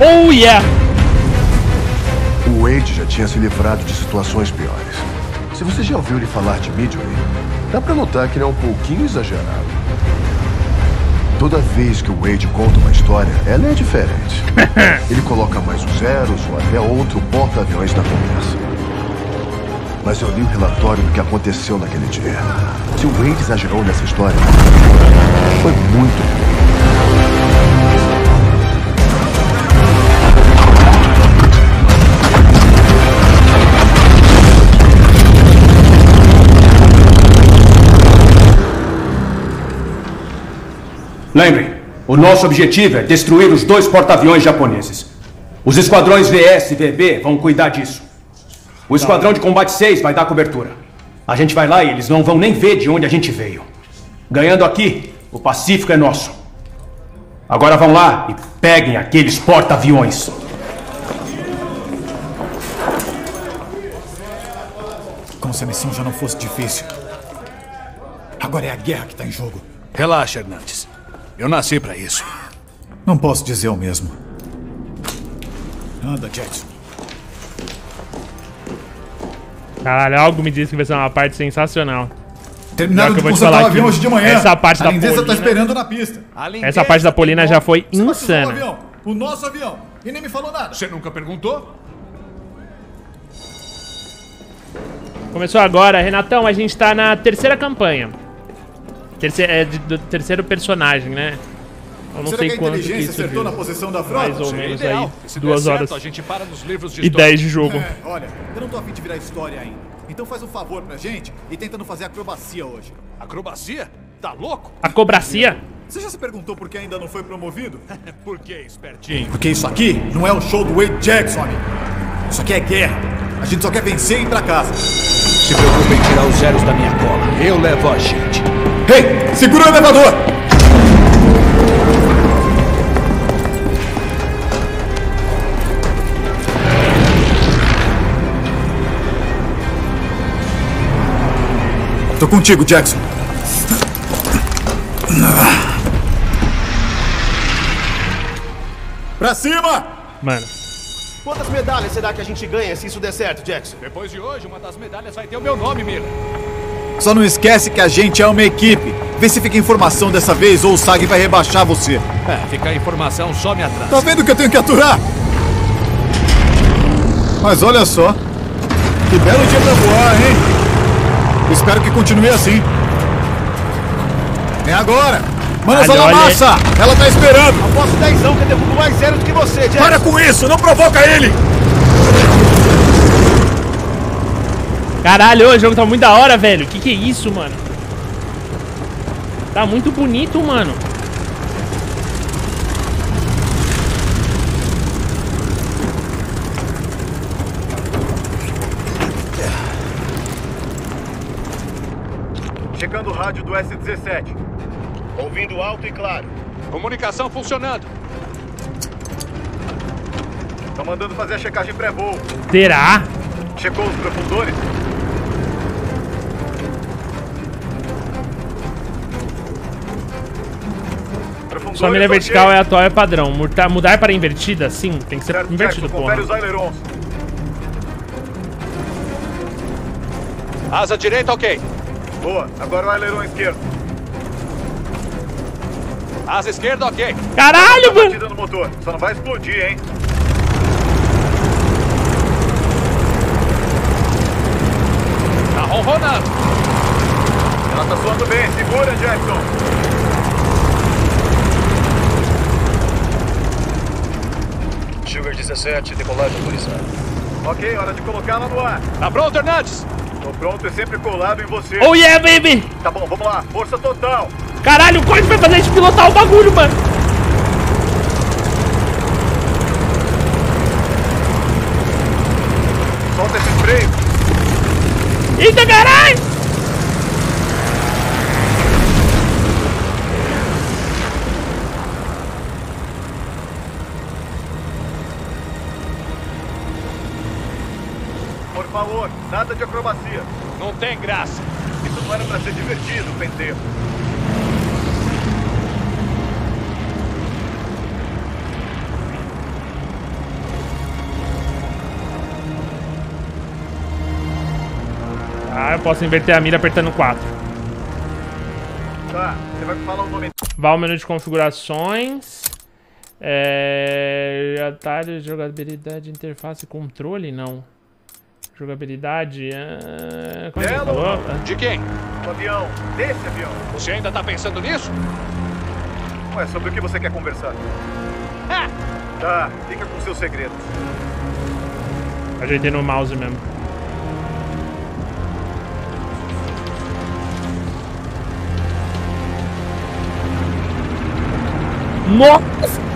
Oh yeah! O Wade já tinha se livrado de situações piores. Se você já ouviu ele falar de Midway, dá pra notar que ele é um pouquinho exagerado. Toda vez que o Wade conta uma história, ela é diferente. Ele coloca mais os zeros ou até outro porta-aviões na conversa. Mas eu li o relatório do que aconteceu naquele dia. Se o Wade exagerou nessa história, foi muito ruim. Lembrem, o nosso objetivo é destruir os dois porta-aviões japoneses. Os esquadrões VS e VB vão cuidar disso. O esquadrão de combate 6 vai dar cobertura. A gente vai lá e eles não vão nem ver de onde a gente veio. Ganhando aqui, o Pacífico é nosso. Agora vão lá e peguem aqueles porta-aviões. Como se a missão já não fosse difícil. Agora é a guerra que está em jogo. Relaxa, Hernandes. Eu nasci para isso. Não posso dizer o mesmo. Anda, Jackson. Caralho, algo me diz que vai ser uma parte sensacional. Terminaram de eu vou te consertar falar o avião hoje de manhã. essa parte a da lindeza tá Polina- esperando na pista. Essa parte da Polina já foi Você batizou O, insana. avião, o nosso avião. E nem me falou nada. Você nunca perguntou? Começou agora, Renatão, a gente tá na terceira campanha. Terceiro, é, de- do terceiro personagem, né? Eu não Será sei que a quanto que isso acertou na posição da frota? Mais ou menos ideal. aí, Se duas horas certo, a gente para nos livros de e. 10 de jogo. É, olha, eu não tô afim de virar história ainda. Então faz um favor pra gente e tenta não fazer acrobacia hoje. Acrobacia? Tá louco? A cobracia? Você já se perguntou por que ainda não foi promovido? Por que, espertinho? Porque isso aqui não é o show do Wade Jackson, amigo. Isso aqui é guerra. A gente só quer vencer e ir pra casa. Se preocupe em tirar os zeros da minha cola. Eu levo a gente. Ei, segura o elevador! Tô contigo, Jackson. Pra cima! Mano, Quantas medalhas será que a gente ganha se isso der certo, Jackson? Depois de hoje, uma das medalhas vai ter o meu nome, Miller. Só não esquece que a gente é uma equipe. Vê se fica informação dessa vez ou o SAG vai rebaixar você. É, fica a informação só me atrasa. Tá vendo que eu tenho que aturar? Mas olha só. Que belo dia pra voar, hein? Espero que continue assim. É agora! Manda essa na massa! Ela tá esperando! Aposto dezão que eu derrubo mais zeros que você, Jackson. Para com isso! Não provoca ele! Caralho, o jogo tá muito da hora, velho. Que que é isso, mano? Tá muito bonito, mano. Checando o rádio do S-17. Ouvindo alto e claro. Comunicação funcionando. Estão mandando fazer a checagem pré-voo. Será? Checou os profundores? Sua mira ok. vertical é atual é padrão. Mudar, mudar para invertida? Sim, tem que ser Certo, invertido, Jackson, porra. Asa direita, ok. Boa, agora o aileron esquerdo. Asa esquerda, ok. Caralho, mano! Batida no motor. Só não vai explodir, hein? Tá ronronando. Ela tá soando bem. Segura, Jackson. 17, decolagem autorizada. Ok, hora de colocá-la no ar. Tá pronto, Hernandes? Tô pronto e sempre colado em você. Oh yeah, baby! Tá bom, vamos lá. Força total. Caralho, como vai fazer a gente pilotar o bagulho, mano? Solta esse freio. Eita, caralho! Nada de acrobacia. Não tem graça. Isso não era pra ser divertido, penteiro. Ah, eu posso inverter a mira apertando 4. Tá, você vai falar o. Vá ao menu de configurações. É... Atalho, jogabilidade, interface, controle, não. Jogabilidade, é... como falou? De quem? O avião. Desse avião. Você ainda tá pensando nisso? Ué, sobre o que você quer conversar? Tá, fica com seus segredos. Ajeitei no mouse mesmo. Nossa!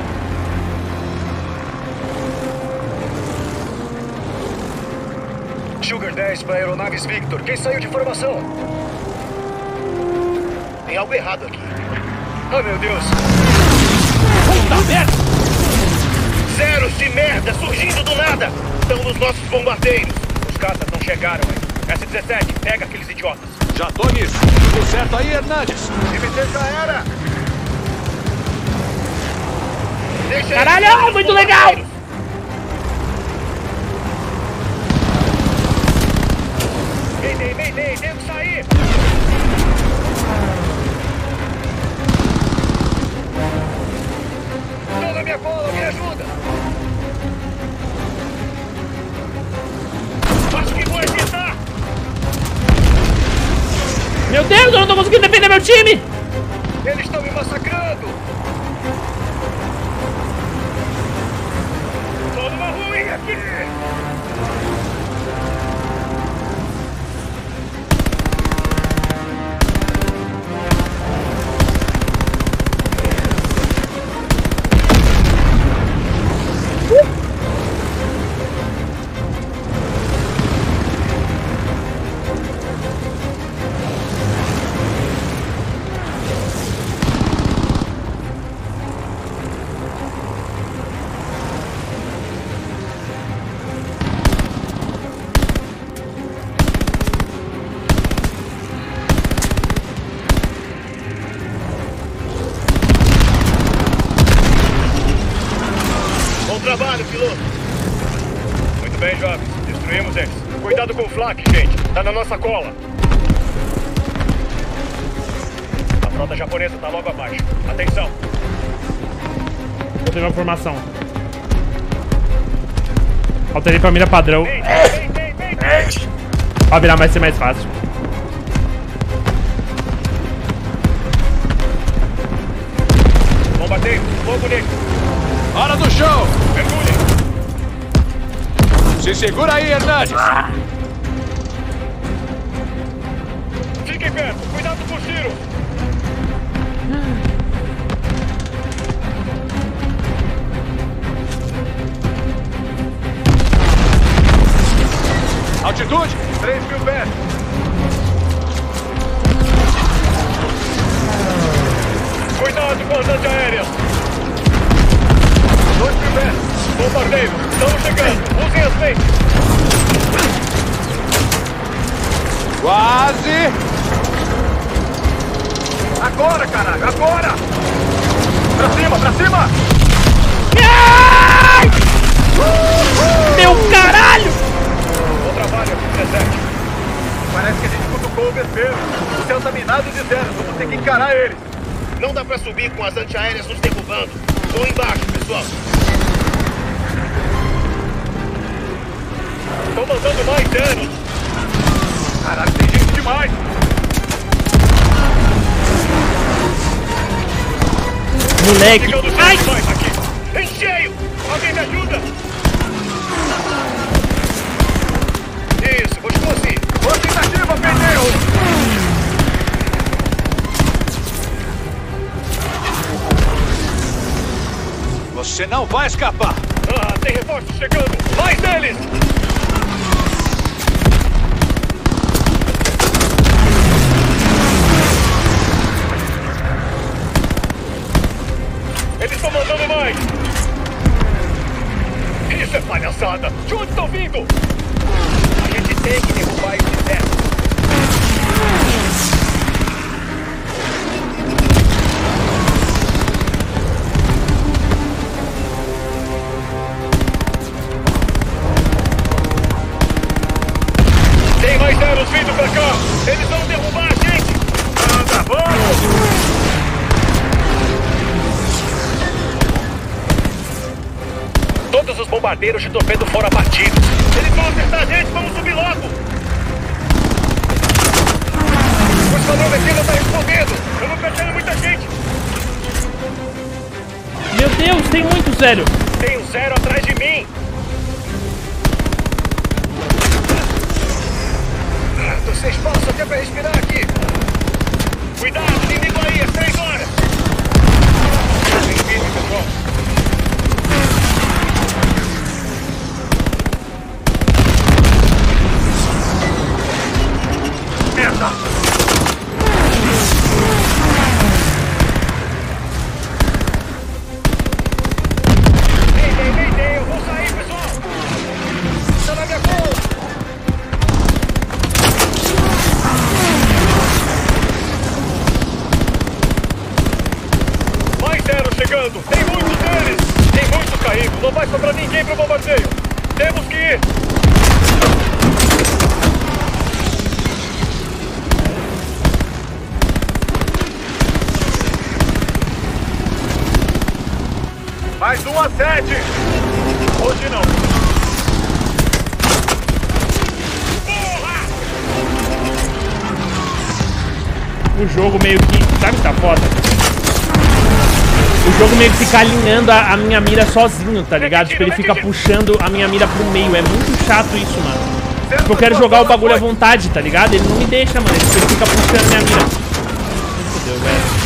Sugar 10 para aeronaves Victor. Quem saiu de formação? Tem algo errado aqui. Oh, meu Deus. Puta merda! Zeros de merda surgindo do nada! Estão nos nossos bombardeiros. Os caças não chegaram, hein? S-17, pega aqueles idiotas. Já tô nisso. Tudo certo aí, Hernandes? MT já era! Deixa Caralho, muito legal! Mayday, mayday, devo sair. Tô na minha cola, me ajuda. Acho que vou evitar! Meu Deus, eu não tô conseguindo defender meu time! Eles estão me massacrando. Cola. A frota japonesa tá logo abaixo. Atenção. Vou ter uma formação. Alterei pra mira padrão. Vem, vem, vem, vem, vem. Pra virar vai ser mais fácil. Bombardeio, fogo nele. Hora do show! Mergulhem. Se segura aí, Hernandes! Fiquem Quase! Agora, caralho! Agora! Pra cima, pra cima! Meu caralho! Bom trabalho, 17. Parece que a gente cutucou o vespeiro. O céu tá minado de zero. Vamos ter que encarar eles. Não dá pra subir com as antiaéreas nos derrubando. Tô embaixo, pessoal. Estão mandando mais danos. Caralho, tem demais. Moleque. Ai! aqui. Em cheio. Alguém me ajuda? Isso, conseguir. Boa tentativa, pneu! Você não vai escapar! Ah, tem reforços chegando. Mais deles. Isso é palhaçada. De onde estão vindo? A gente tem que derrubar bombardeiros de torpedo foram abatidos. Eles vão acertar a gente, vamos subir logo! O esquadrão defesa está respondendo. Eu não percebo muita gente! Meu Deus, tem muito, sério. Alinhando a, a minha mira sozinho, tá ligado? Tipo, ele fica puxando a minha mira pro meio. É muito chato isso, mano. Tipo, eu quero jogar o bagulho à vontade, tá ligado? Ele não me deixa, mano. Ele ele fica puxando a minha mira. Fudeu, velho.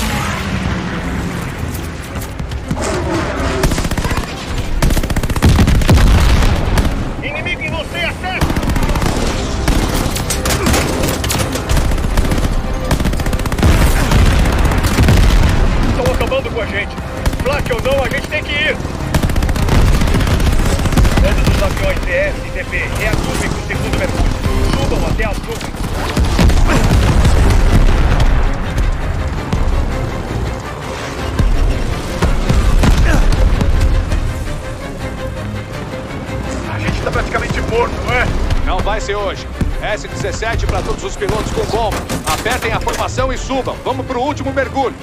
Pro último mergulho.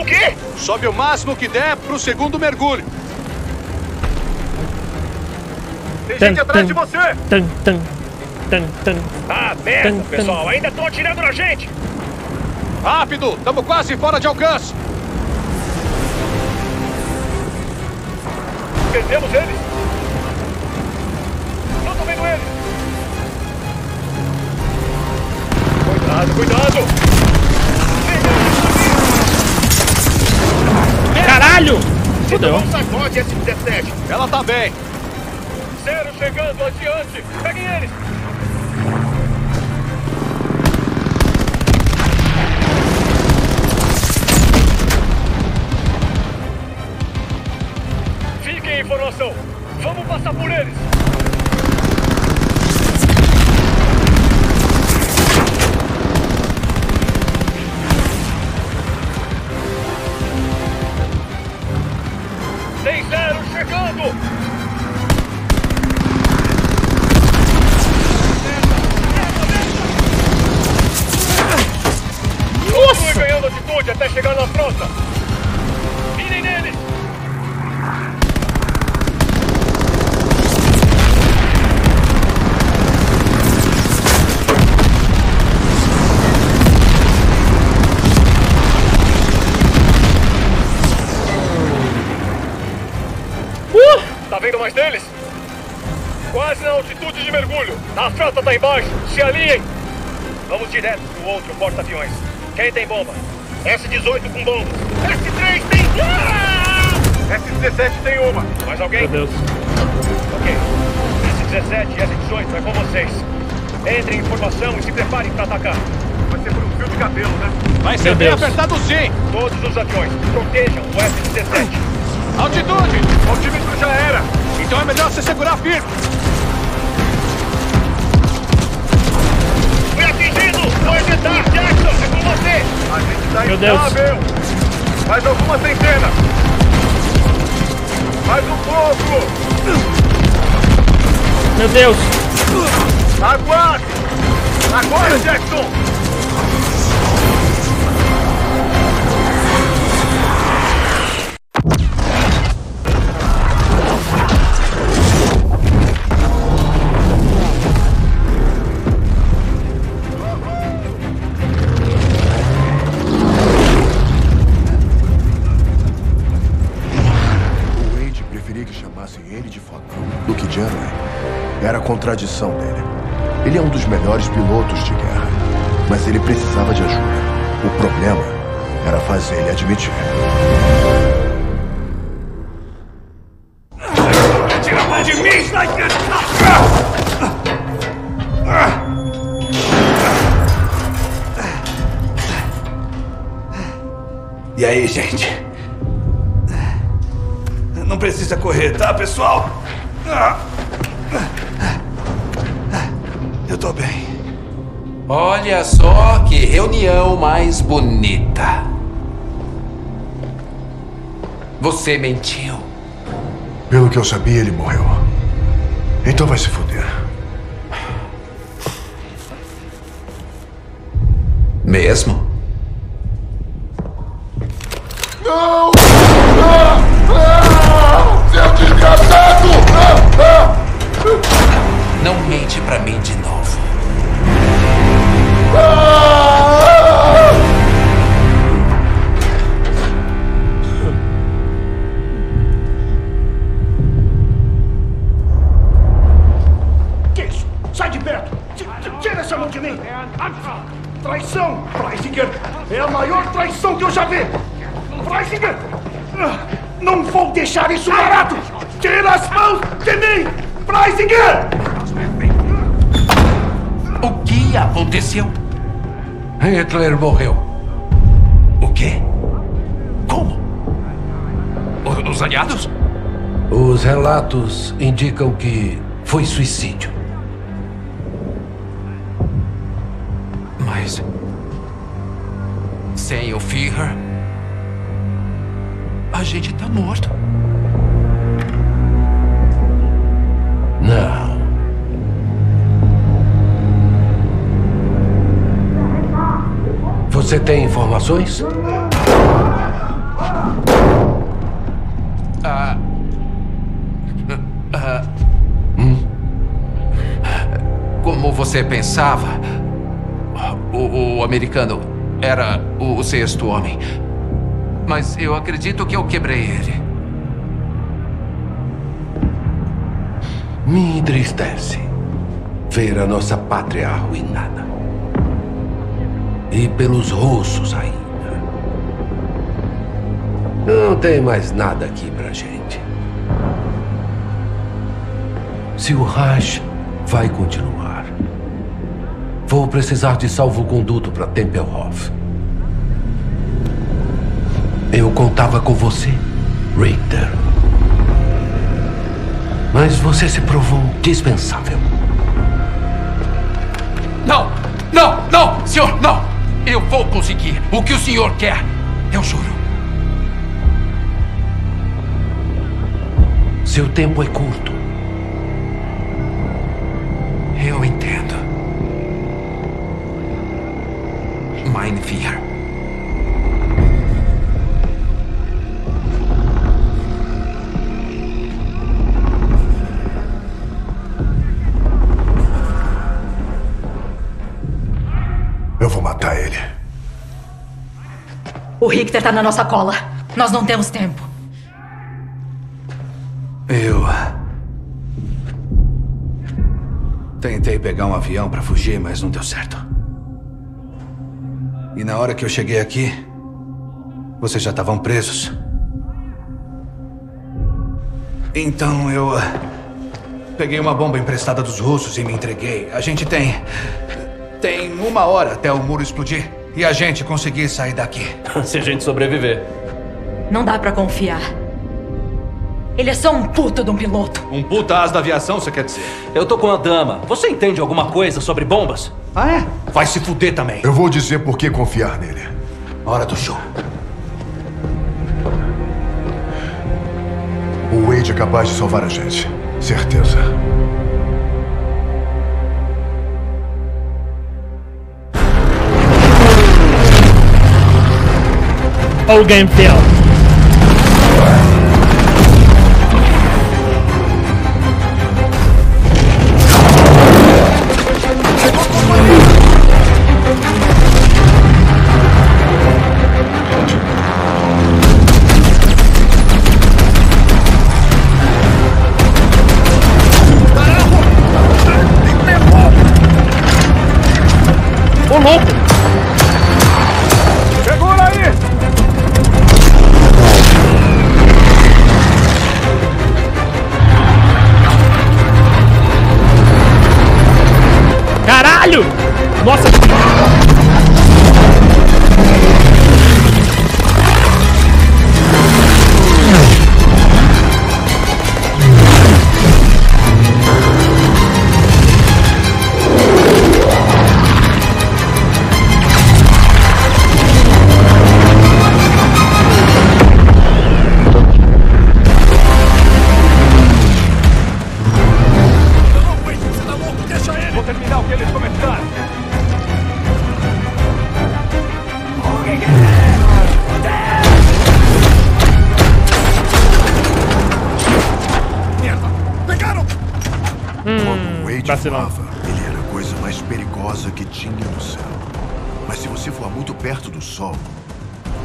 O quê? Sobe o máximo que der pro segundo mergulho. Tem gente atrás de você! Tan, tan, tan, tan. Ah, merda, Tan, tan. pessoal! Ainda estão atirando na gente! Rápido! Estamos quase fora de alcance. Perdemos eles! Não tô vendo eles! Cuidado, cuidado! Caralho! Fudeu. tomar um sacode S-17! Ela tá bem. Zero chegando, adiante! Peguem eles! Fiquem em formação! Vamos passar por eles! Tá embaixo. Se alinhem. Vamos direto pro outro porta-aviões. Quem tem bomba? S-18 com bombas. S-3 tem... Ah! S-17 tem uma. Mais alguém? Meu Deus. Ok. S-17 e S-18 é com vocês. Entrem em formação e se preparem pra atacar. Vai ser por um fio de cabelo, né? Vai ser bem apertado sim. Todos os aviões, protejam o S-17. Altitude! O altímetro já era. Então é melhor você segurar firme. Meu Deus. instável! Mais algumas centenas! Mais um pouco! Meu Deus. Aguarde! Agora, Jackson! Contradição dele. Ele é um dos melhores pilotos de guerra, mas ele precisava de ajuda. O problema era fazer ele admitir. Tira a mão de mim! E aí, gente? Não precisa correr, tá, pessoal? Eu tô bem. Olha só que reunião mais bonita. Você mentiu. Pelo que eu sabia, ele morreu. Então vai se Freisinger! O que aconteceu? Hitler morreu. O quê? Como? Os aliados? Os relatos indicam que foi suicídio. Mas. Sem o Führer. A gente tá morto. Não. Você tem informações? Ah. Ah. Como você pensava, o, o americano era o sexto homem. Mas eu acredito que eu quebrei ele. Me entristece ver a nossa pátria arruinada. E pelos russos ainda. Não tem mais nada aqui pra gente. Se o Raj vai continuar, vou precisar de salvo-conduto para Tempelhof. Eu contava com você, Richter. Mas você se provou dispensável. Não! Não! Não! Senhor, não! Eu vou conseguir o que o senhor quer. Eu juro. Seu tempo é curto. Eu entendo. Mein Führer. O Richter tá na nossa cola. Nós não temos tempo. Eu. Tentei pegar um avião pra fugir, mas não deu certo. E na hora que eu cheguei aqui, vocês já estavam presos. Então eu. ah, Peguei uma bomba emprestada dos russos e me entreguei. A gente tem. Tem uma hora até o muro explodir e a gente conseguir sair daqui. Se a gente sobreviver. Não dá pra confiar. Ele é só um puta de um piloto. Um puta as da aviação, você quer dizer? Eu tô com a dama. Você entende alguma coisa sobre bombas? Ah, é? Vai se fuder também. Eu vou dizer por que confiar nele. Hora do show. O Wade é capaz de salvar a gente. Certeza. Olha o game fail. vacilão. Ele era a coisa mais perigosa que tinha no céu. Mas se você for muito perto do sol,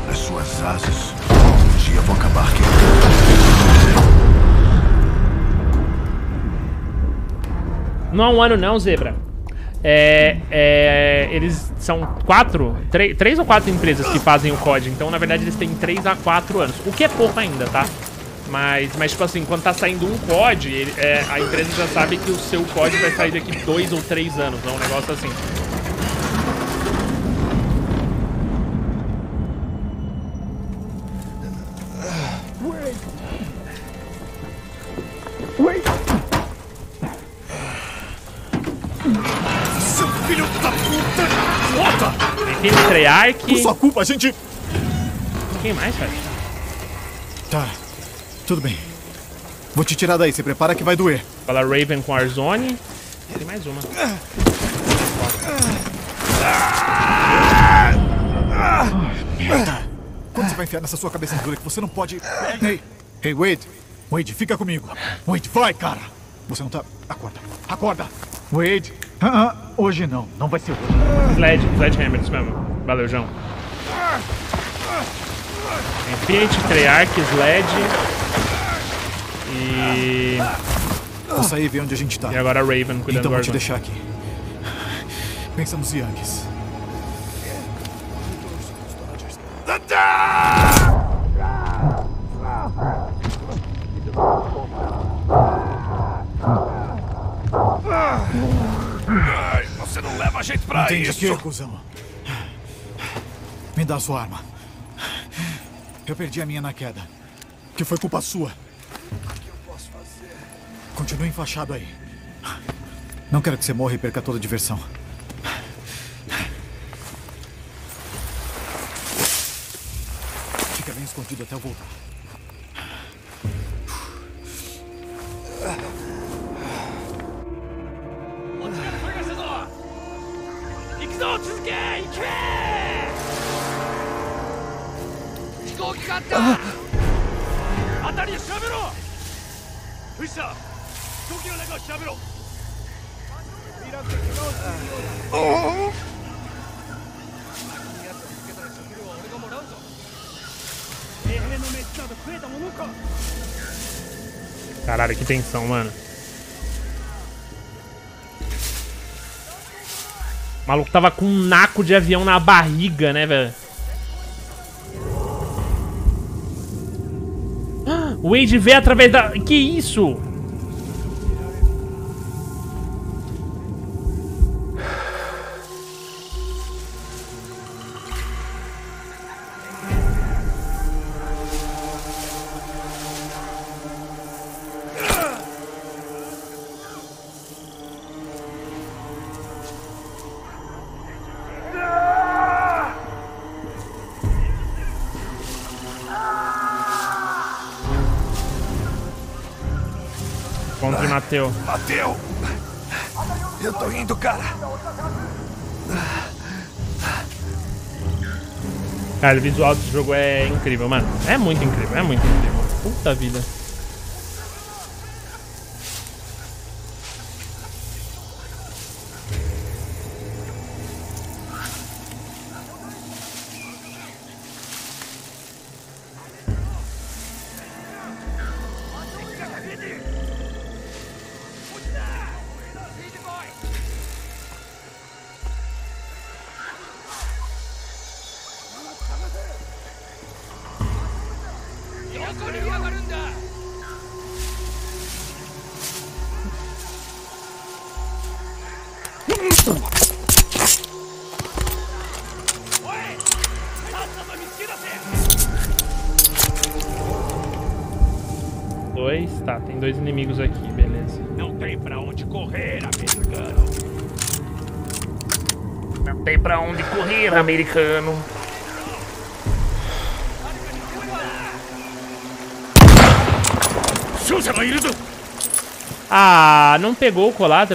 as suas asas um dia vão acabar quebrando. Não há um ano não, Zebra. É, é, eles são quatro, três, três ou quatro empresas que fazem o COD. Então, na verdade, eles têm três a quatro anos. O que é pouco ainda, tá? Mas, mas tipo assim, quando tá saindo um COD, ele, é, a empresa já sabe que o seu COD vai sair daqui dois ou três anos. Não é um negócio assim. Seu filho da puta! Volta! Tem o Treyarch. Por sua culpa, a gente... Quem mais, velho? Tá, tudo bem. Vou te tirar daí, se prepara que vai doer. Fala Raven com Warzone. Tem mais uma. Merda! Quando você vai enfiar nessa sua cabeça dura que você não pode... Ei, ei, Wade! Wade, fica comigo! Wade, vai, cara! Você não tá... Acorda, acorda! Wade! Ah, ah, hoje não, não vai ser hoje. Sled, Sledgehammer, isso mesmo. Valeu, João. Infinity, Treyarch, Sled. E. Vou sair e ver onde a gente tá. E agora a Raven cuidando Então do vou te deixar aqui. Pensa nos Yankees. Ai, você não leva a gente pra Entende isso. aqui, cuzão? Me dá a sua arma. Eu perdi a minha na queda. Que foi culpa sua. Continue enfaixado aí. Não quero que você morra e perca toda a diversão. Fica bem escondido até eu voltar. Tensão, mano. O maluco tava com um naco de avião na barriga, né, velho? O Wade vê através da... Que isso? Mateu! Eu tô indo, cara. Cara, o visual desse jogo é incrível, mano. É muito incrível, é muito incrível. Puta vida. Dois inimigos aqui, beleza. Não tem pra onde correr, americano. Não tem pra onde correr, americano. Ah, não pegou o colar, do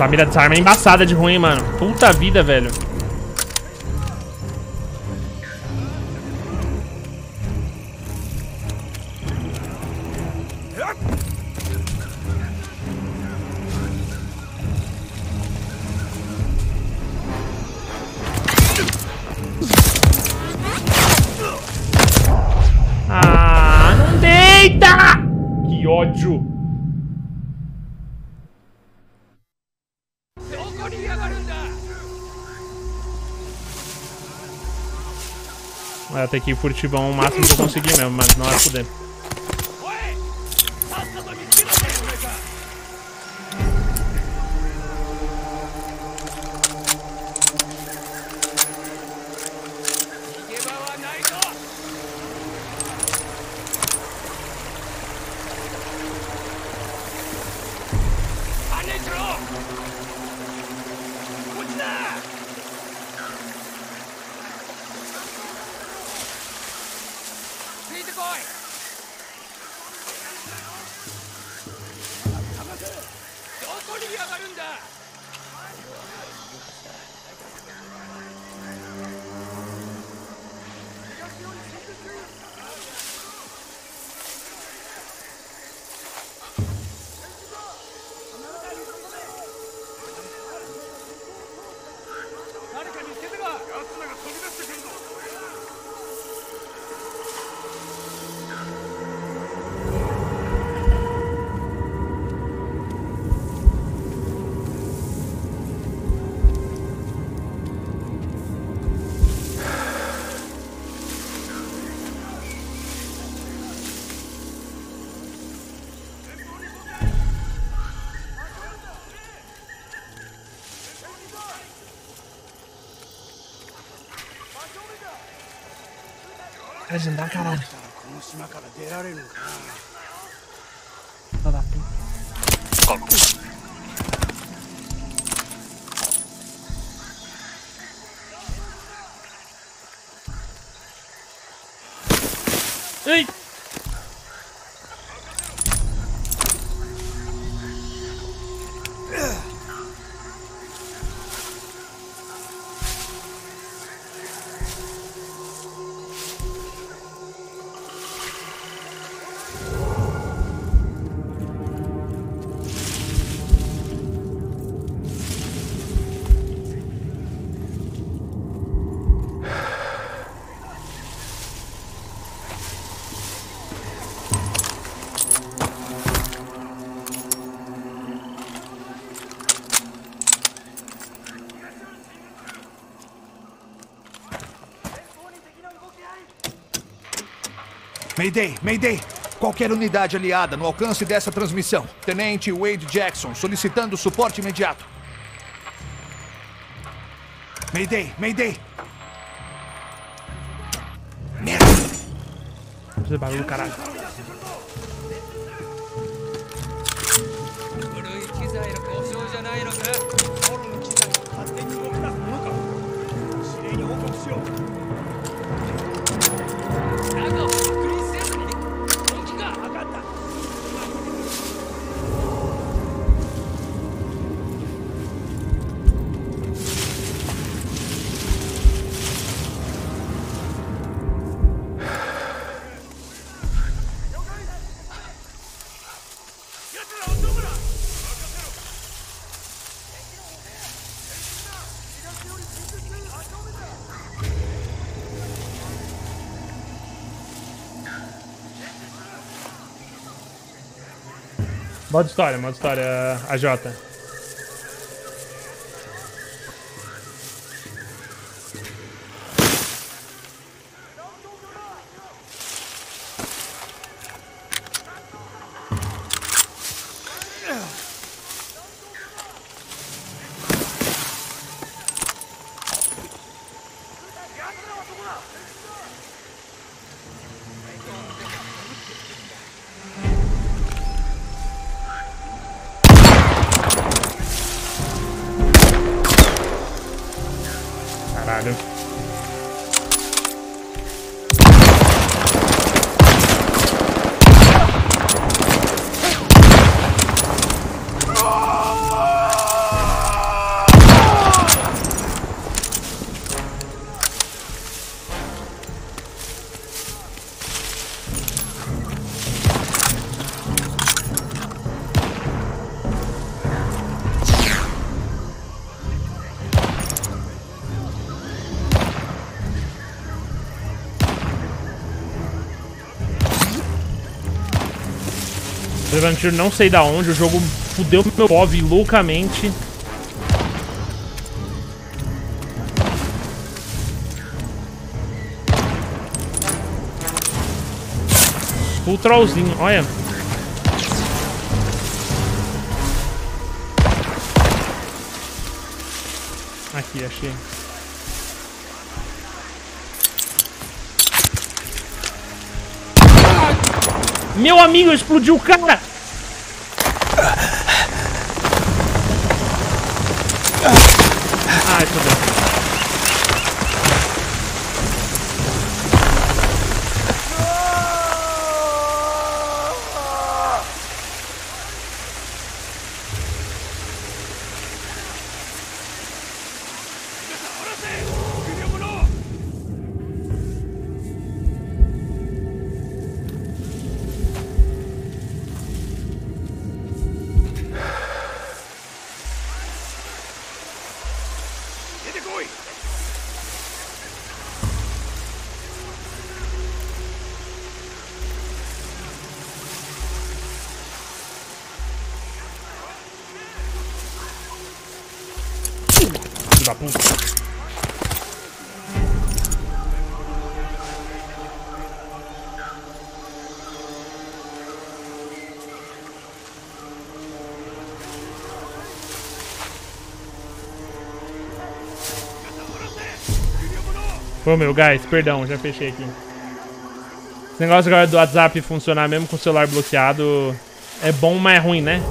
Nossa, a mira dessa arma é embaçada de ruim, mano. Puta vida, velho. Que ir furtivão o máximo que eu conseguir mesmo, mas não é 大臣だから。この島から出られるのか。Mayday, Mayday! Qualquer unidade aliada no alcance dessa transmissão. Tenente Wade Jackson solicitando suporte imediato. Mayday, Mayday! Fazer barulho, caralho. Modo história, modo história. Caralho. Levando tiro não sei da onde, o jogo fudeu meu POV loucamente. Full trollzinho, olha. Aqui, achei. Meu amigo, explodiu o cara! Pô, meu, guys, perdão, já fechei aqui. Esse negócio agora do WhatsApp funcionar mesmo com o celular bloqueado é bom, mas é ruim, né?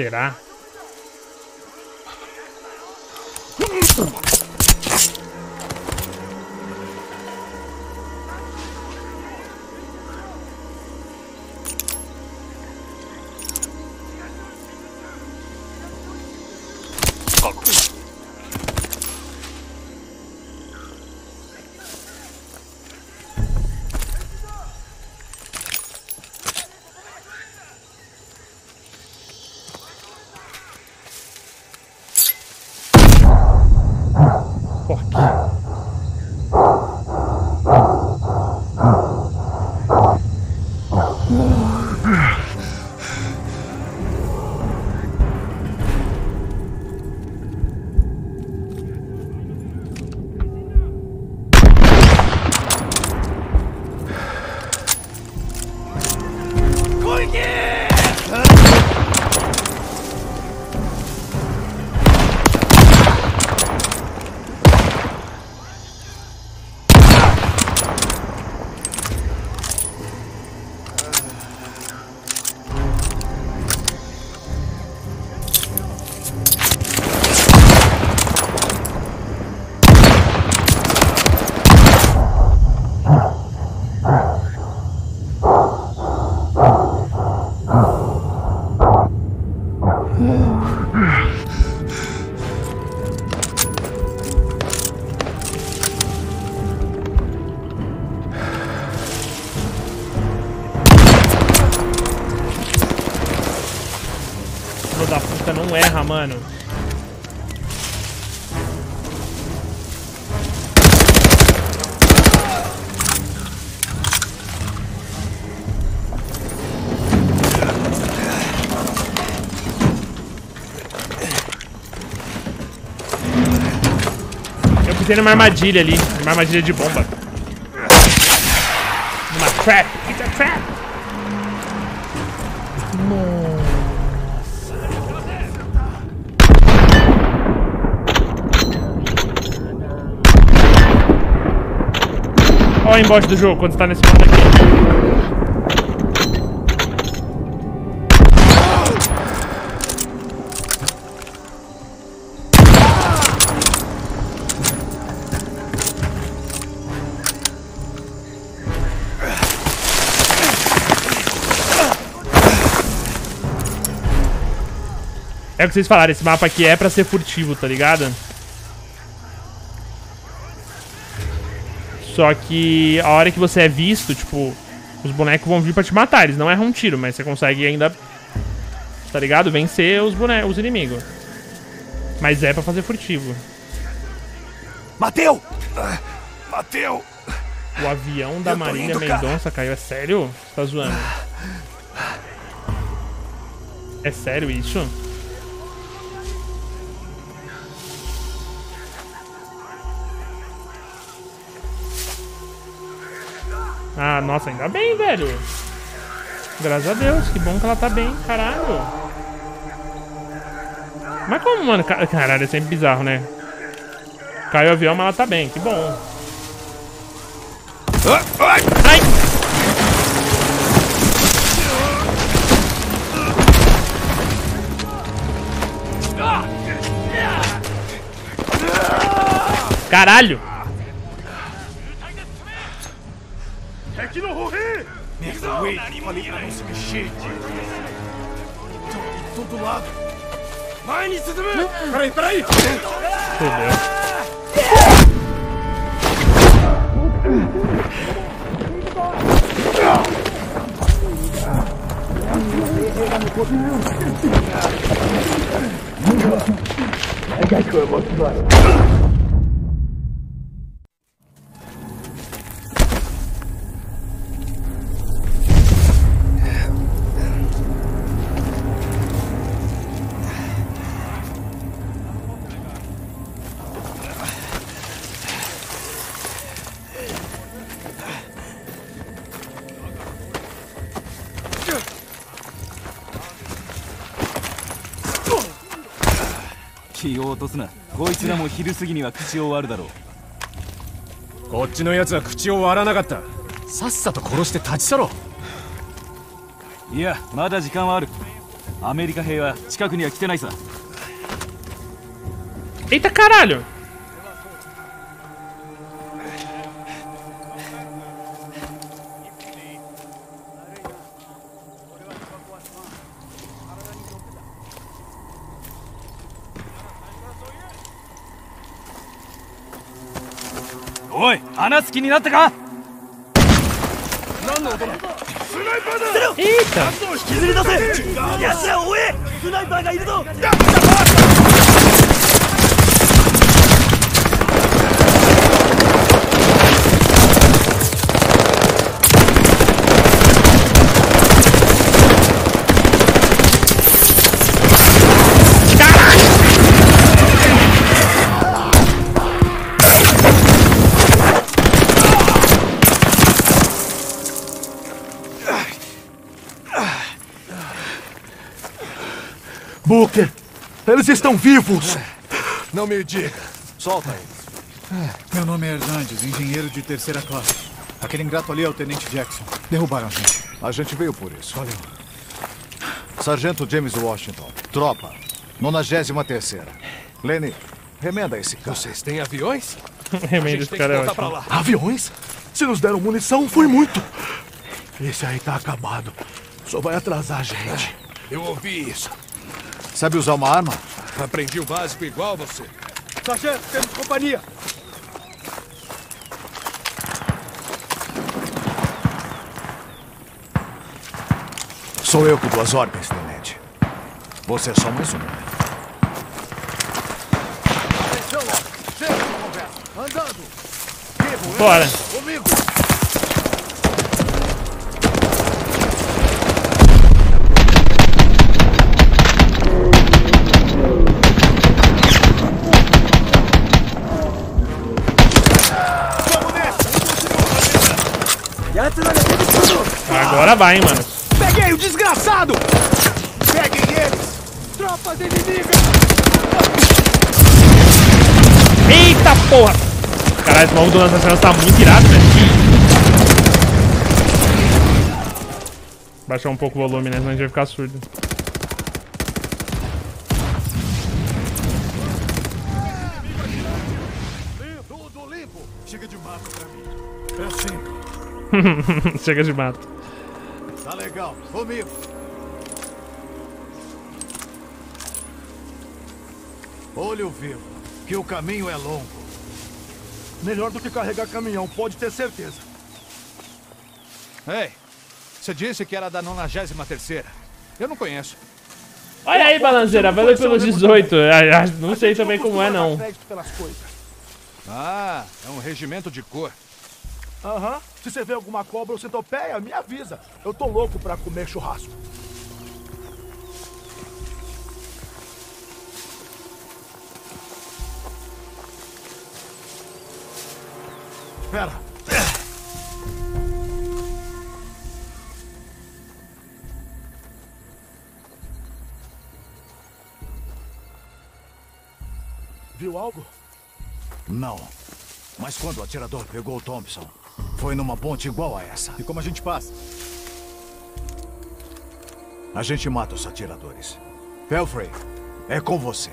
Será? Filho da puta não erra, mano. Eu pisei numa armadilha ali, uma armadilha de bomba. trap. It's a trap. Olha embaixo do jogo quando você tá nesse ponto aqui. É o que vocês falaram, esse mapa aqui é pra ser furtivo, tá ligado? Só que a hora que você é visto, tipo, os bonecos vão vir pra te matar. Eles não erram um tiro, mas você consegue ainda, tá ligado? Vencer os bonecos, os inimigos. Mas é pra fazer furtivo. Mateu! Mateu! O avião da Marília indo, cara. Mendonça caiu. É sério? Você tá zoando? É sério isso? Ah, nossa, ainda bem, velho. Graças a Deus, que bom que ela tá bem, caralho. Mas como, mano? Ca- Caralho, é sempre bizarro, né? Caiu o avião, mas ela tá bem, que bom. Ai! Caralho! 敵の歩兵ネとすな。こいつらも昼過ぎには口を割るだろう。こっちのやつは口を割らなかった。さっさと殺して立ち去ろう。いやまだ時間はある。アメリカ兵は近くには来てないさ。Eita caralho! 話す気になったか？何の音だ？スナイパーだ！エータちゃん。と引きずり出せ！奴らを追え！スナイパーがいるぞ「eles estão vivos! Não me diga. Solta eles. Meu nome é Hernandes, engenheiro de terceira classe. Aquele ingrato ali é o Tenente Jackson. Derrubaram a gente. A gente veio por isso. Valeu. Sargento James Washington. Tropa. 93 Lenny, remenda esse cara. Vocês têm aviões? Remenda esse cara é ótimo. Aviões? Se nos deram munição, foi muito. Esse aí tá acabado. Só vai atrasar a gente. Eu ouvi isso. Sabe usar uma arma? Aprendi o básico igual você. Sargento, temos companhia Sou eu que dou as ordens, tenente. Você é só mais um. Atenção, ó. Chega de conversa. Andando. Vivo, Bora. Comigo. Vai, hein, mano. Peguei o desgraçado! Peguem eles! Tropas inimigas! Eita porra! Caralho, esse maluco do lança-chamas tá muito irado, velho. Baixar um pouco o volume, né? Senão a gente vai ficar surdo. Chega de mato pra mim. É assim. Chega de mato. Legal. Comigo. Olho vivo, que o caminho é longo. Melhor do que carregar caminhão, pode ter certeza. Ei, você disse que era da 93ª. Eu não conheço. Olha aí, balanceira, valeu pelos 18. Ah, ah, Não sei também como é, não. Ah, é um regimento de cor. Aham. Se você vê alguma cobra ou centopeia, me avisa. Eu tô louco pra comer churrasco. Espera. Viu algo? Não. Mas quando o atirador pegou o Thompson, foi numa ponte igual a essa. E como a gente passa? A gente mata os atiradores. Pelfrey, é com você.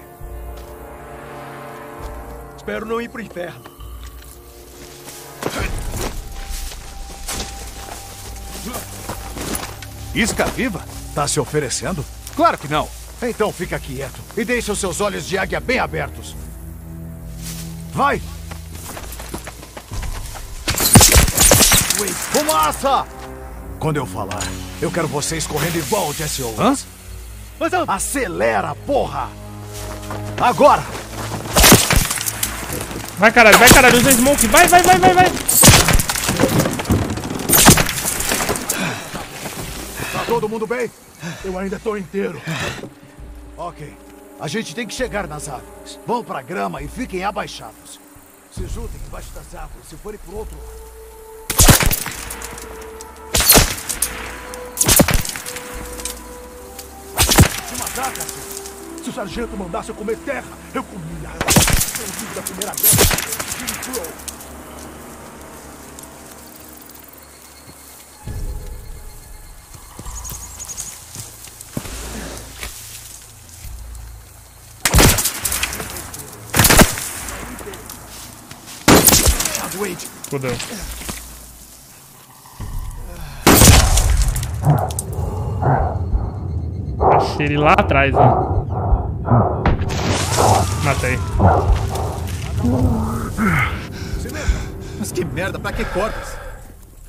Espero não ir pro inferno. Isca viva? Tá se oferecendo? Claro que não. Então fica quieto e deixe os seus olhos de águia bem abertos. Vai! Fumaça! Quando eu falar, eu quero vocês correndo igual o Jesse Owens. Mas eu... Acelera, porra! Agora! Vai, caralho, vai, caralho, usa smoke. Vai, vai, vai, vai, vai. Tá todo mundo bem? Eu ainda tô inteiro. Ok. A gente tem que chegar nas árvores. Vão pra grama e fiquem abaixados. Se juntem embaixo das árvores. Se forem por outro lado. Cacete. Se o sargento mandasse eu comer terra, eu comia. Eu da primeira guerra. Fudeu. Achei ele lá atrás, ó. Matei. Mas que merda, pra que cordas?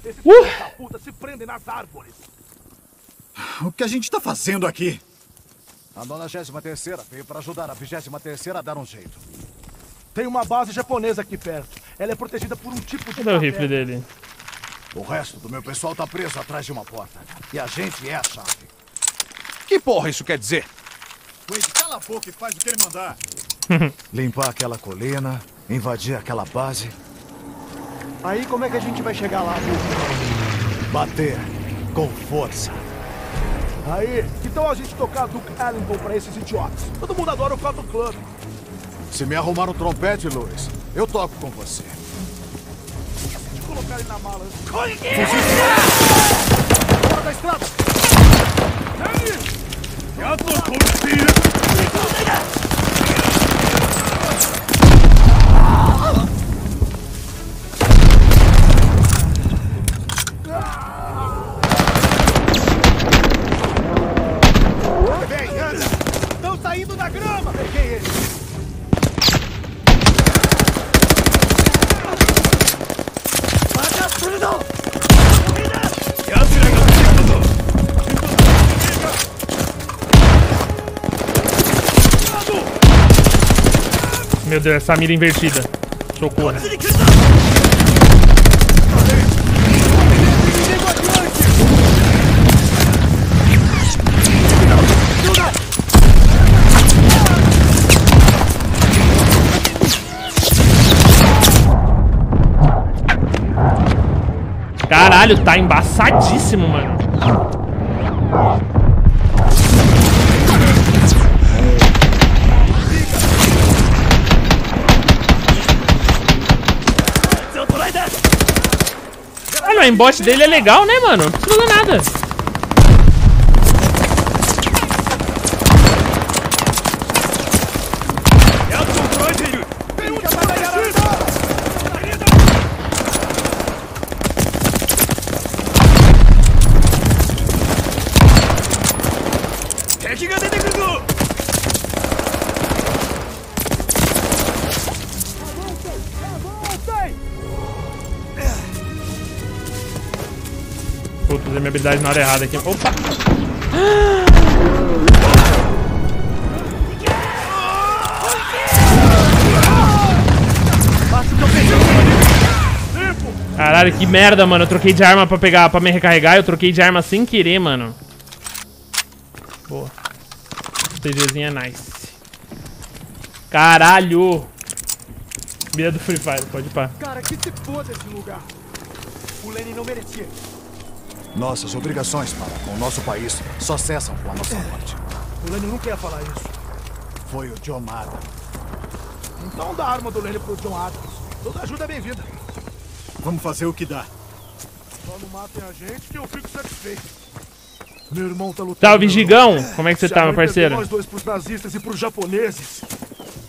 Esses Uh! puta se prendem nas árvores. O que a gente tá fazendo aqui? A 93 veio para ajudar a 23 a dar um jeito. Tem uma base japonesa aqui perto. Ela é protegida por um tipo de Cadê o rifle dele? O resto do meu pessoal tá preso atrás de uma porta. E a gente é a chave. Que porra isso quer dizer? Wade, cala a boca e faz o que ele mandar. Limpar aquela colina, invadir aquela base, Aí como é que a gente vai chegar lá, bater com força. Aí, então a gente tocar Duke Ellington pra esses idiotas. Todo mundo adora o Cotton Club. Se me arrumar um trompete, Luiz, eu toco com você. De colocar ele na mala. Fora da estrada! 奴を殺している。Meu Deus, essa mira invertida. Socorro. Caralho, tá embaçadíssimo, mano. Embote dele é legal, né, mano? Não precisa nada. Usei minha habilidade na hora errada aqui. Opa! Caralho, que merda, mano. Eu troquei de arma pra pegar, pra me recarregar. Eu troquei de arma sem querer, mano. Boa. TGzinha nice. Caralho! Mira do Free Fire, pode ir pá. Cara, que se foda esse lugar. O Lenin não merecia. Nossas obrigações para com o nosso país só cessam com a nossa morte. O Lenin não quer falar isso. Foi o John Adams. Então dá a arma do Lenin pro John Adams. Toda ajuda é bem-vinda. Vamos fazer o que dá. Só não matem a gente que eu fico satisfeito. Meu irmão tá lutando. Salve, Gigão! Como é que você Se tá, meu parceiro? nós dois pros nazistas e pros japoneses.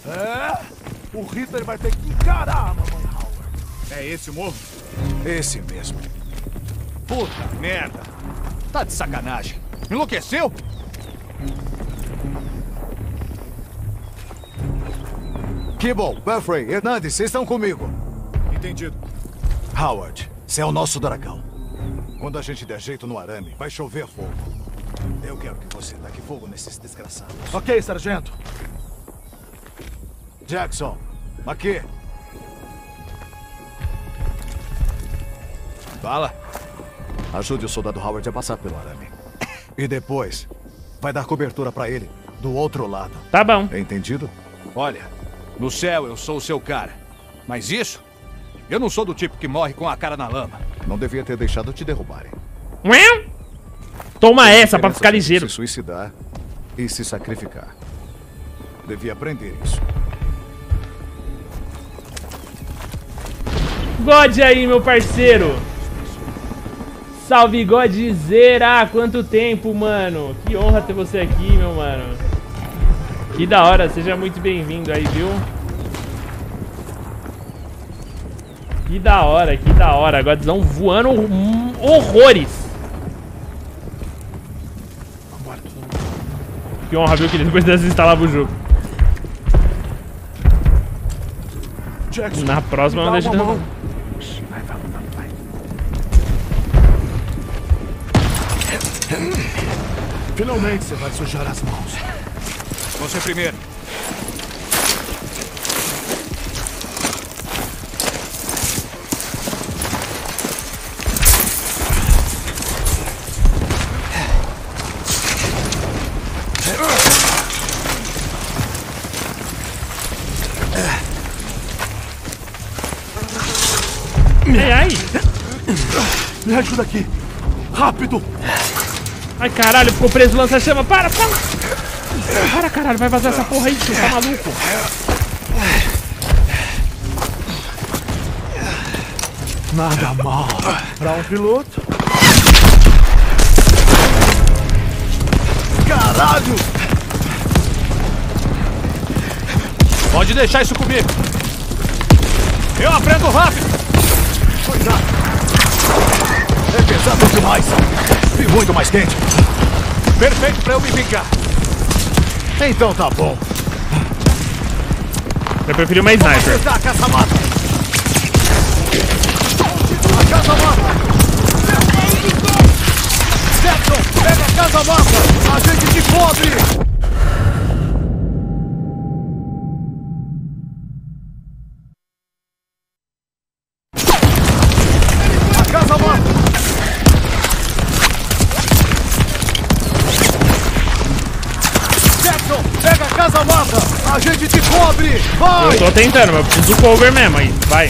É? O Hitler vai ter que encarar a mamãe Howard. É esse o morro? Esse mesmo. Puta merda. Tá de sacanagem. Enlouqueceu? Que bom. Buffrey, Hernandes, vocês estão comigo. Entendido. Howard, você é o nosso dragão. Quando a gente der jeito no arame, vai chover fogo. Eu quero que você taque fogo nesses desgraçados. Ok, sargento. Jackson, aqui. Fala. Ajude o soldado Howard a passar pelo arame. E depois, vai dar cobertura pra ele do outro lado. Tá bom. Entendido? Olha, no céu eu sou o seu cara. Mas isso? Eu não sou do tipo que morre com a cara na lama. Não devia ter deixado te derrubarem. Ué? Toma essa pra ficar ligeiro. Se suicidar e se sacrificar. Devia aprender isso. God aí, meu parceiro. Salve, Godzera! Quanto tempo, mano. Que honra ter você aqui, meu mano. Que da hora. Seja muito bem-vindo aí, viu? Que da hora, que da hora. Godzão voando horrores. Que honra, viu, querido? Depois desinstalava o jogo. Jackson, Na próxima não deixa Finalmente você vai sujar as mãos. Você primeiro. Me ajuda aqui. Rápido. Ai, caralho, ficou preso no lança-chama. Para, para. Para, caralho, vai vazar essa porra aí, tio. Tá maluco? Nada mal. Pra um piloto. Caralho! Pode deixar isso comigo. Eu aprendo rápido. Cuidado. É pesado demais. E muito mais quente. Perfeito pra eu me vingar. Então tá bom. Eu preferi uma sniper. Acertar a caça-mata. A caça-mata. Jackson, pega a caça-mata. A gente te cobre. Tô tentando, mas eu preciso do cover mesmo aí. Vai.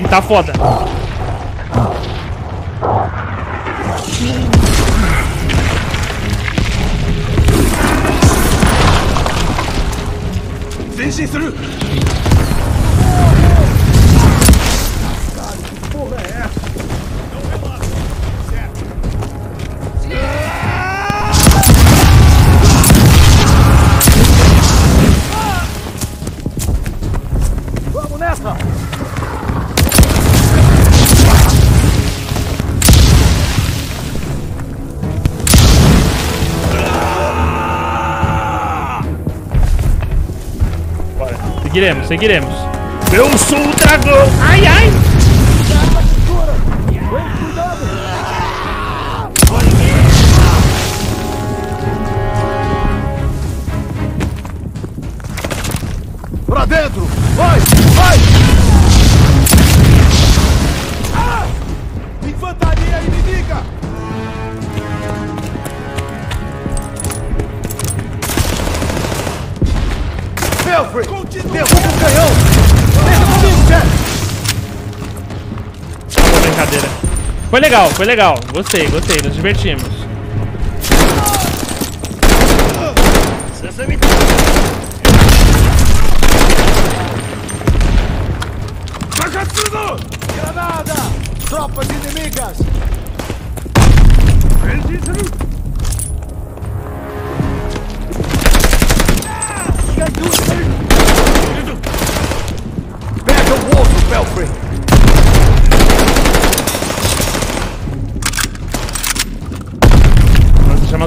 Tá foda. Seguiremos, seguiremos. Eu sou o dragão. Ai, ai. Pra dentro! Vai! Vai! Foi legal, foi legal. Gostei, gostei. Nos divertimos.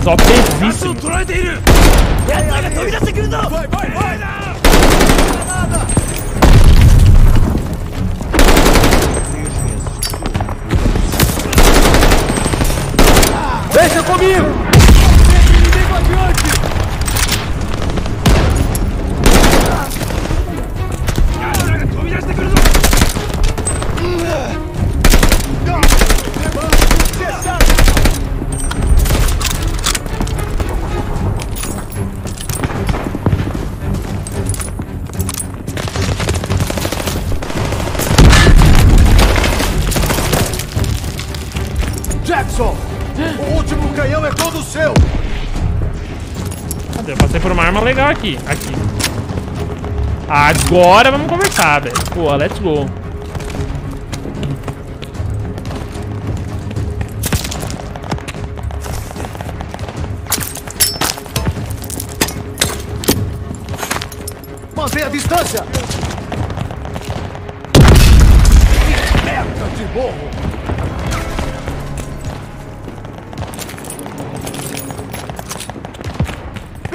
Só pevíssimo. Vai, vai, vai! Deixa comigo! Aqui. Aqui. Agora vamos conversar, velho. Pô, let's go.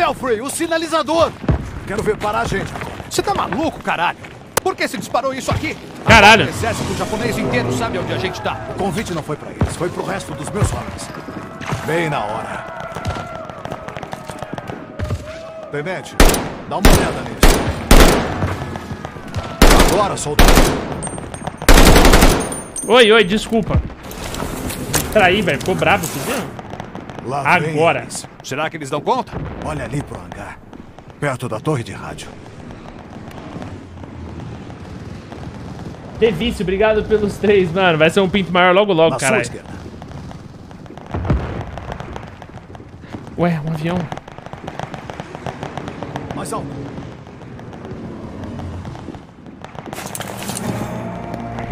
Belfry, o sinalizador! Quero ver parar a gente. Você tá maluco, caralho? Por que você disparou isso aqui? Caralho. O exército japonês inteiro sabe onde a gente tá. O convite não foi pra eles, foi pro resto dos meus homens. Bem na hora. Tenente, dá uma olhada nisso. Agora, soldado. Oi, oi, desculpa. Traí, velho. Ficou bravo, viu? Lá Agora. eles. Será que eles dão conta? Olha ali pro hangar. Perto da torre de rádio. Devício, obrigado pelos três, mano. Vai ser um pinto maior logo logo, esquerda. Ué, um avião. Mais alto.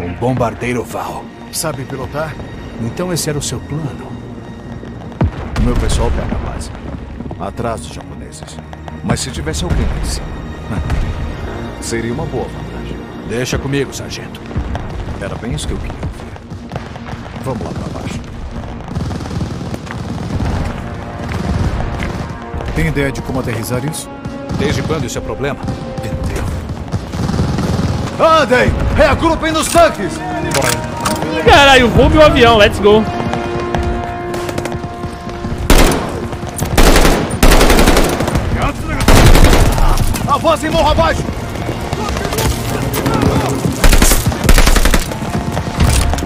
Um bombardeiro Val. Sabe pilotar? Então esse era o seu plano. O meu pessoal pega a base. Atrás dos japoneses. Mas se tivesse alguém lá em cima, seria uma boa vantagem. Deixa comigo, sargento. Era bem isso que eu queria ouvir. Vamos lá pra baixo. Tem ideia de como aterrissar isso? Desde quando isso é problema? Andem! Reagrupem nos tanques! Caralho, roube o avião, let's go. Avancem morro abaixo!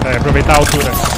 É, aproveitar a altura.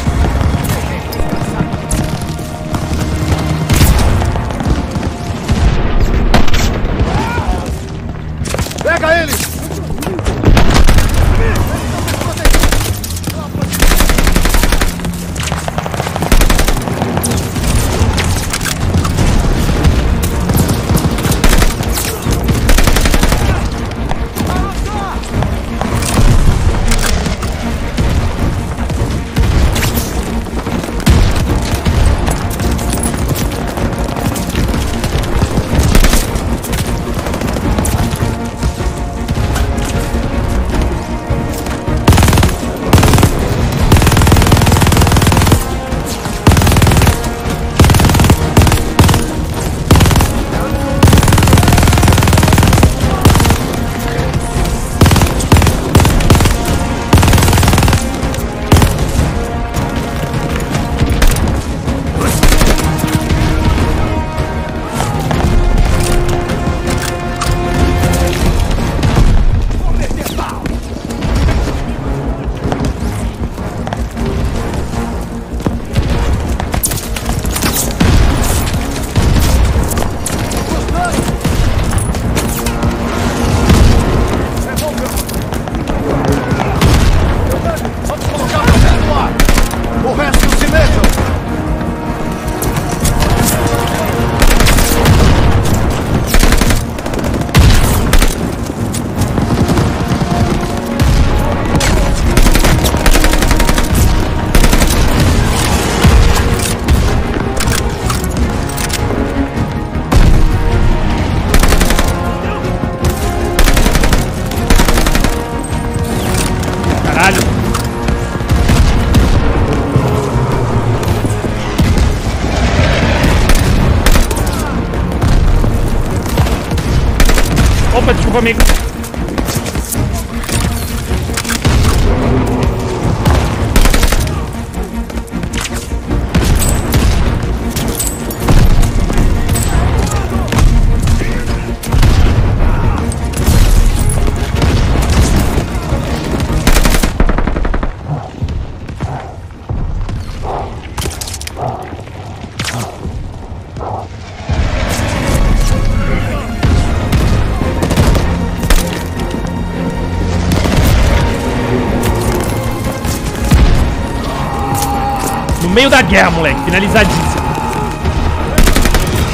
Meio da guerra, moleque. Finalizadíssimo.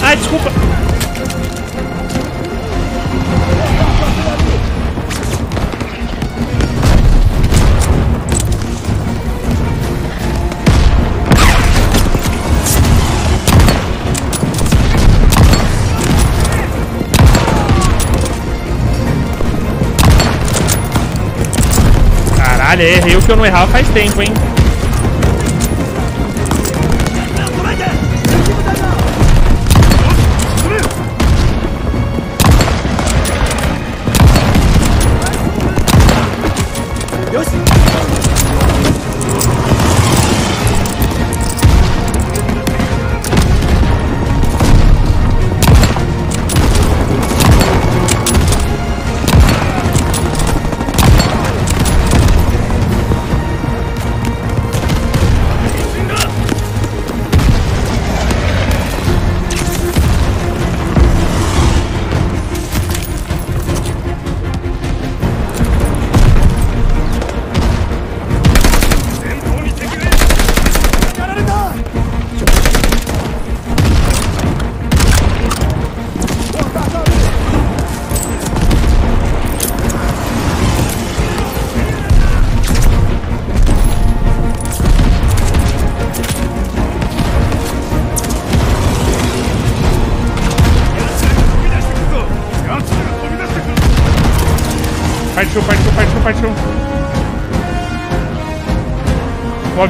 Ai, desculpa. Caralho, errei o que eu não errava faz tempo, hein?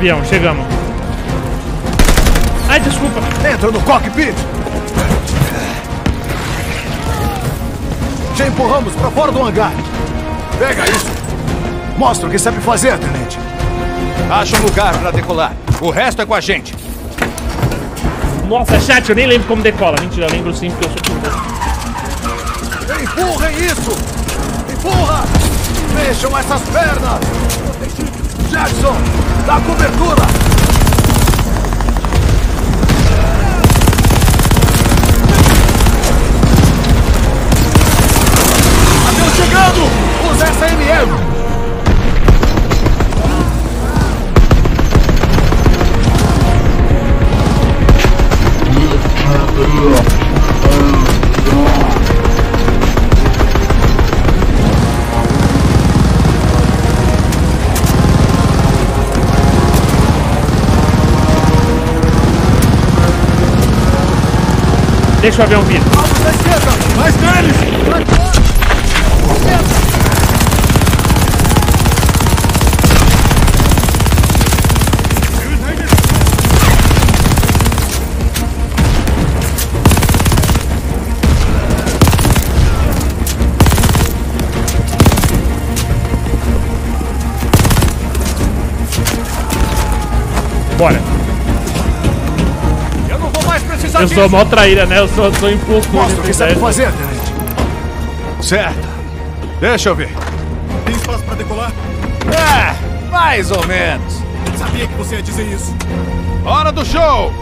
Avião, chegamos. Ai, desculpa. Entra no cockpit! Já empurramos pra fora do hangar. Pega isso. Mostra o que sabe fazer, tenente. Acha um lugar pra decolar. O resto é com a gente. Nossa, chat, eu nem lembro como decola. Mentira, eu lembro sim porque eu sou piloto. Empurrem isso! Empurra! Mexam essas pernas! Jackson, dá cobertura! Avião chegando! Usa essa MM! Deixa o avião vir. Da esquerda! Mais deles! Bora. Eu sou mó traíra, né? Eu sou, sou impulso. Mostra o que sabe fazer, tenente. Certo. Deixa eu ver. Tem espaço pra decolar? É, mais ou menos. Sabia que você ia dizer isso. Hora do show!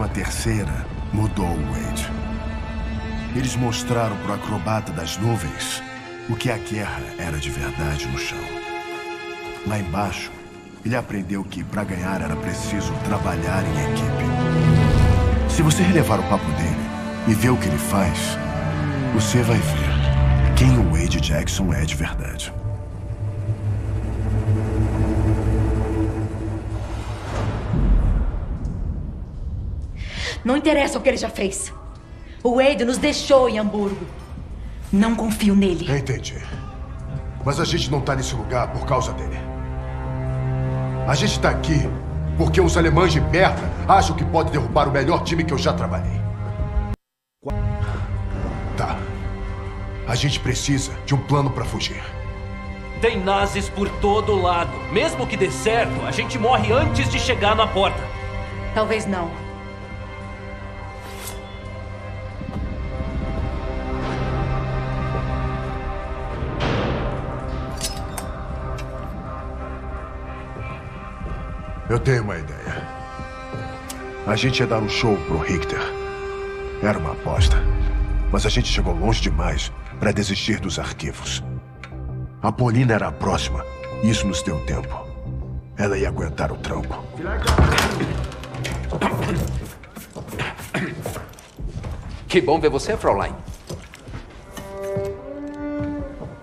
93 mudou o Wade. Eles mostraram pro acrobata das nuvens o que a guerra era de verdade no chão. Lá embaixo, ele aprendeu que para ganhar era preciso trabalhar em equipe. Se você relevar o papo dele e ver o que ele faz, você vai ver quem o Wade Jackson é de verdade. Não interessa o que ele já fez. O Wade nos deixou em Hamburgo. Não confio nele. Entendi. Mas a gente não tá nesse lugar por causa dele. A gente tá aqui porque uns alemães de merda acham que pode derrubar o melhor time que eu já trabalhei. Tá. A gente precisa de um plano pra fugir. Tem nazis por todo lado. Mesmo que dê certo, a gente morre antes de chegar na porta. Talvez não. Eu tenho uma ideia. A gente ia dar um show pro Richter. Era uma aposta. Mas a gente chegou longe demais para desistir dos arquivos. A Paulina era a próxima. Isso nos deu tempo. Ela ia aguentar o tranco. Que bom ver você, Fraulein.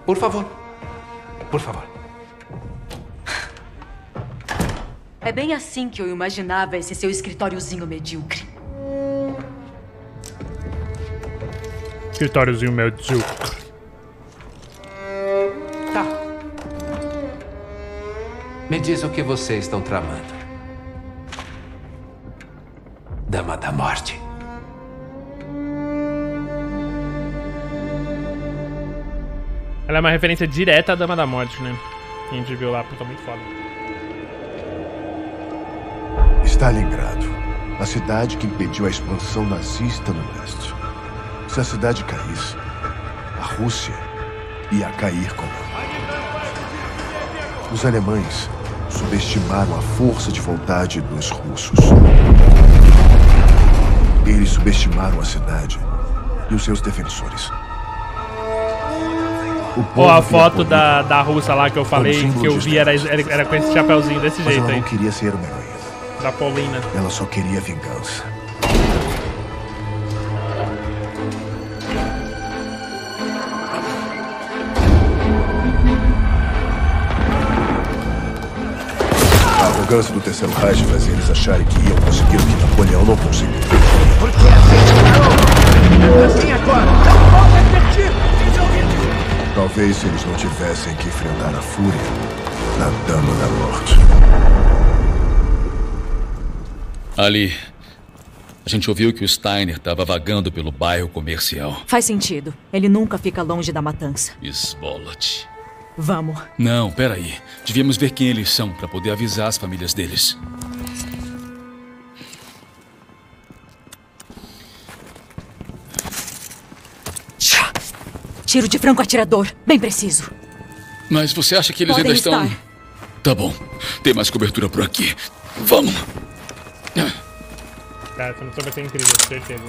Por favor. Por favor. É bem assim que eu imaginava esse seu escritóriozinho medíocre. Escritóriozinho medíocre. Tá. Me diz o que vocês estão tramando. Dama da Morte. Ela é uma referência direta à Dama da Morte, né? Que a gente viu lá, puta, muito foda. Stalingrado. A cidade que impediu a expansão nazista no leste. Se a cidade caísse, a Rússia ia cair com ela. Os alemães subestimaram a força de vontade dos russos. Eles subestimaram a cidade e os seus defensores. Ó, a foto da, da russa lá que eu falei, que eu vi, era, era, era com esse chapeuzinho desse jeito aí. não queria ser. Da Paulina. Ela só queria vingança. A arrogância do terceiro Reich fazia eles acharem que iam conseguir o que Napoleão não conseguiu. Porque assim agora, não pode advertir! Talvez se eles não tivessem que enfrentar a fúria da Dama da Morte. Ali, a gente ouviu que o Steiner estava vagando pelo bairro comercial. Faz sentido. Ele nunca fica longe da matança. Esbolat. Vamos. Não, peraí. Devíamos ver quem eles são para poder avisar as famílias deles. Tiro de franco atirador. Bem preciso. Mas você acha que eles Podem ainda estão. estar. Tá bom. Tem mais cobertura por aqui. Vamos. Cara, essa missão vai ser incrível, certeza.